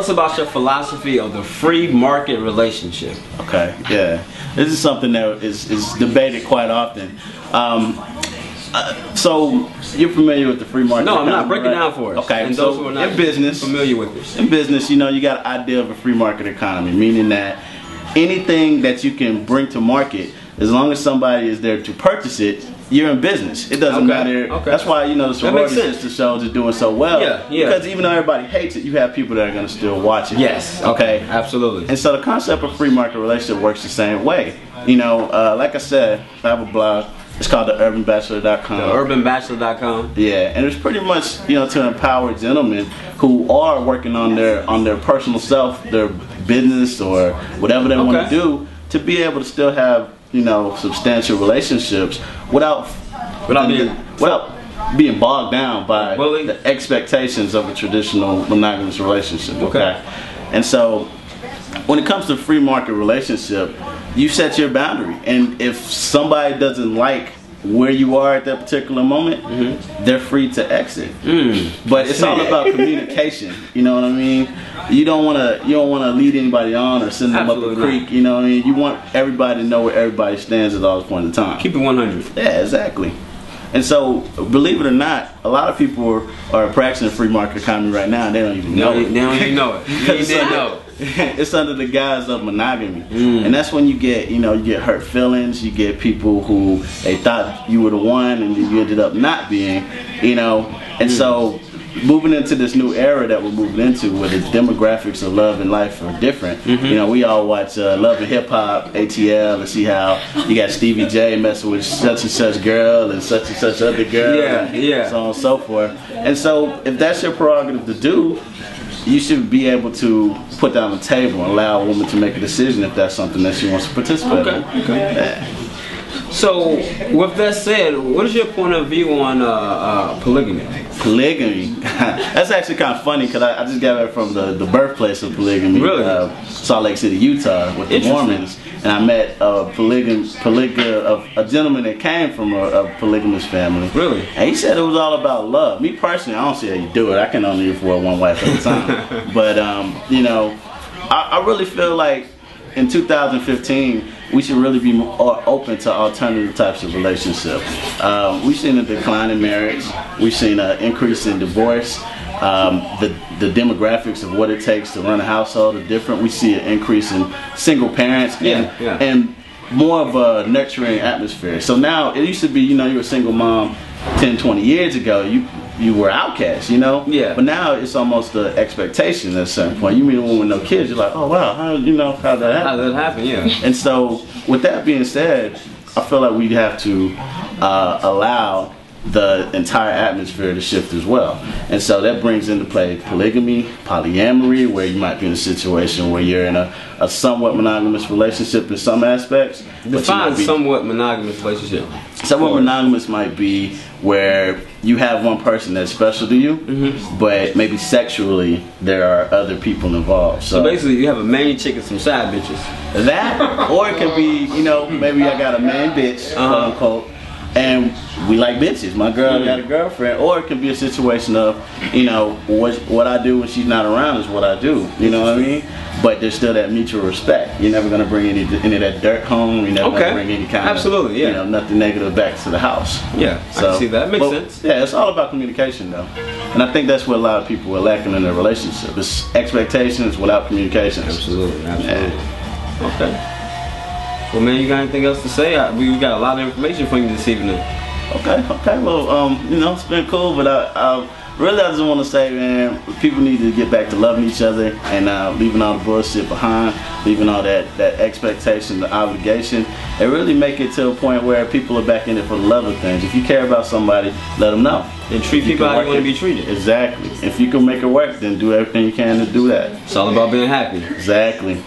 us about your philosophy of the free market relationship. Okay, yeah. This is something that is, is debated quite often. Um, uh, so you're familiar with the free market? No, I'm not. economy, Break it right? down for us. Okay, and so those who are not in business, familiar with this. in business, you know, you got an idea of a free market economy, meaning that anything that you can bring to market, as long as somebody is there to purchase it, you're in business. It doesn't Okay, matter. okay. That's why you know the sorority sense. sister shows are doing so well. Yeah, yeah. Because even though everybody hates it, you have people that are going to still watch it. Yes. Okay. Absolutely. And so the concept of free market relationship works the same way. You know, uh, like I said, I have a blog. It's called the urbanbachelor.com. The urbanbachelor.com. Yeah, and it's pretty much you know to empower gentlemen who are working on their on their personal self, their business or whatever they want to do, to be able to still have you know substantial relationships without Without being without being bogged down by the expectations of a traditional monogamous relationship. Okay. and so when it comes to free market relationship, you set your boundary, and if somebody doesn't like where you are at that particular moment, mm-hmm. they're free to exit. Mm. But it's all about communication. You know what I mean? You don't want to you don't want to lead anybody on or send them Absolutely up a creek. You know what I mean? You want everybody to know where everybody stands at all points in time. Keep it 100. Yeah, exactly. And so, believe it or not, a lot of people are, are practicing free market economy right now, and they don't even No, know they it. don't even know it. It's didn't under- know. it's under the guise of monogamy, Mm. and that's when you get, you know, you get hurt feelings. You get people who they thought you were the one, and you ended up not being, you know. And Mm. so, moving into this new era that we're moving into, where the demographics of love and life are different. Mm-hmm. You know, we all watch uh, Love and Hip Hop, ATL, and see how you got Stevie J messing with such and such girl and such and such other girl, Yeah, and yeah. so on and so forth. And so, if that's your prerogative to do, you should be able to put that on the table and allow a woman to make a decision if that's something that she wants to participate in. Okay, okay. Yeah. So, with that said, what is your point of view on uh, uh, polygamy? Polygamy. that's actually kind of funny because I, I just got back from the, the birthplace of polygamy, Really? uh, Salt Lake City, Utah, with the Mormons, and I met a polygam, polyg- uh, a, a gentleman that came from a, a polygamous family. Really? And he said it was all about love. Me personally, I don't see how you do it. I can only afford one wife at a time. but um, you know, I, I really feel like in 2015 we should really be more open to alternative types of relationships. Um, we've seen a decline in marriage. We've seen an increase in divorce. Um, the the demographics of what it takes to run a household are different. We see an increase in single parents and Yeah, yeah. and more of a nurturing atmosphere. So now it used to be, you know, you were a single mom 10, 20 years ago, you you were outcast, you know? Yeah. But now it's almost the expectation at a certain point. You meet a woman with no kids, you're like, oh wow, how you know how that How happened? did that happen? Yeah. And so with that being said, I feel like we have to uh, allow the entire atmosphere to shift as well. And so that brings into play polygamy, polyamory, where you might be in a situation where you're in a, a somewhat monogamous relationship in some aspects. Define be- somewhat monogamous relationship. Somewhat monogamous might be where you have one person that's special to you, Mm-hmm. but maybe sexually there are other people involved. So, So basically, you have a main chick and some side bitches. that, or it could be, you know, maybe I got a main bitch, Uh-huh. quote unquote, and we like bitches. My girl Mm. got a girlfriend, or it could be a situation of, you know, what what I do when she's not around is what I do. You know what I mean? But there's still that mutual respect. You're never gonna bring any any of that dirt home. You're never Okay. gonna bring any kind Absolutely, of, yeah. you know, nothing negative back to the house. Yeah, I can see that. Makes but, sense. Yeah, it's all about communication though, and I think that's what a lot of people are lacking in their relationship. It's expectations without communication. Absolutely, absolutely. Okay. Well, man, you got anything else to say? I, we got a lot of information for you this evening. Okay, okay. Well, um, you know, it's been cool, but I, I really I just want to say, man, people need to get back to loving each other and uh, leaving all the bullshit behind, leaving all that that expectation, the obligation, and really make it to a point where people are back in it for the love of things. If you care about somebody, let them know. And treat people how you want to be treated. Exactly. If you can make it work, then do everything you can to do that. It's all about being happy. Exactly.